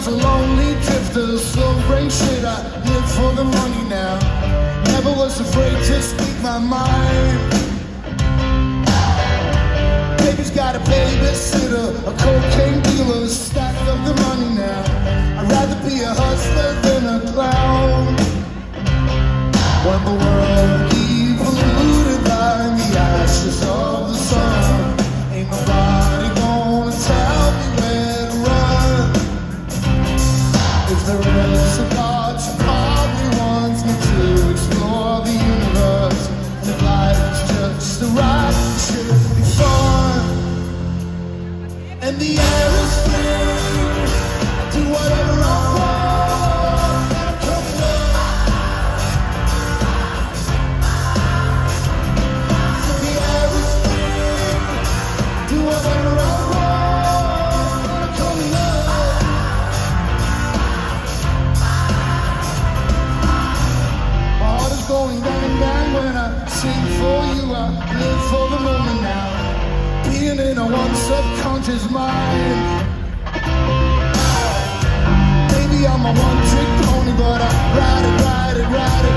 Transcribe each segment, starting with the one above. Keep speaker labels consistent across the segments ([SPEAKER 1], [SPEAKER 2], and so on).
[SPEAKER 1] was a lonely drifter, slow brain shit. I live for the money now. Never was afraid to speak my mind. and the air is free. Do whatever. in a one subconscious mind. Maybe I'm a one-trick pony, but I ride it, ride it, ride it.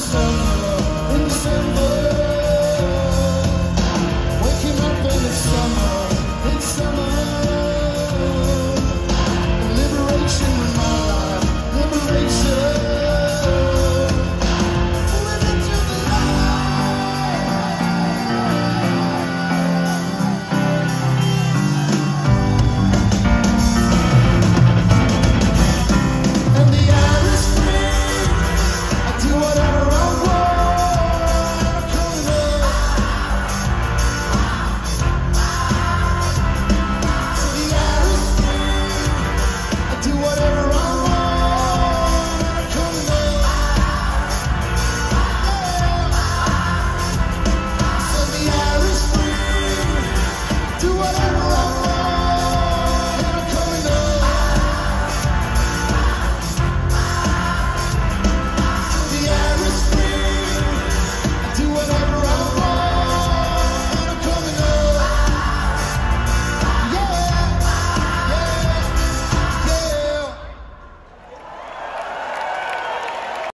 [SPEAKER 1] sun, in the.